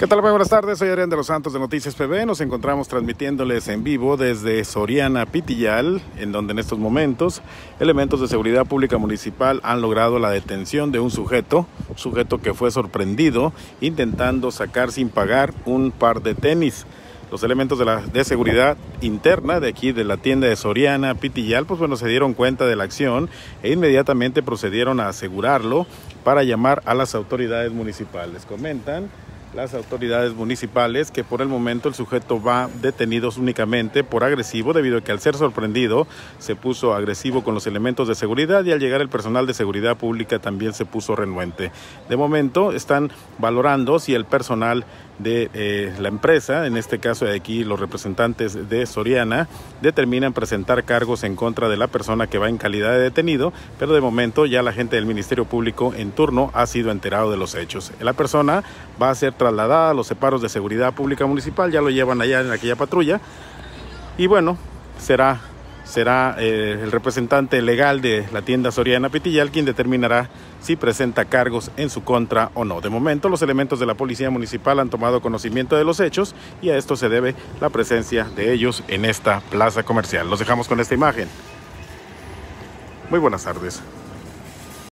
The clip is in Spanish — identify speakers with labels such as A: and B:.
A: ¿Qué tal? Buenas tardes, soy Adrián de los Santos de Noticias PB. Nos encontramos transmitiéndoles en vivo desde Soriana Pitillal, en donde en estos momentos elementos de seguridad pública municipal han logrado la detención de un sujeto, sujeto que fue sorprendido intentando sacar sin pagar un par de tenis. Los elementos de, la, de seguridad interna de aquí, de la tienda de Soriana, Pitillal, pues bueno, se dieron cuenta de la acción e inmediatamente procedieron a asegurarlo para llamar a las autoridades municipales. Comentan las autoridades municipales que por el momento el sujeto va detenido únicamente por agresivo debido a que al ser sorprendido se puso agresivo con los elementos de seguridad y al llegar el personal de seguridad pública también se puso renuente. De momento están valorando si el personal de eh, la empresa, en este caso de aquí los representantes de Soriana, determinan presentar cargos en contra de la persona que va en calidad de detenido, pero de momento ya la gente del Ministerio Público en turno ha sido enterado de los hechos. La persona va a ser trasladada los separos de seguridad pública municipal, ya lo llevan allá en aquella patrulla, y bueno, será será eh, el representante legal de la tienda Soriana Pitillal quien determinará si presenta cargos en su contra o no. De momento, los elementos de la Policía Municipal han tomado conocimiento de los hechos y a esto se debe la presencia de ellos en esta plaza comercial. Los dejamos con esta imagen. Muy buenas tardes.